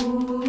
Ooh.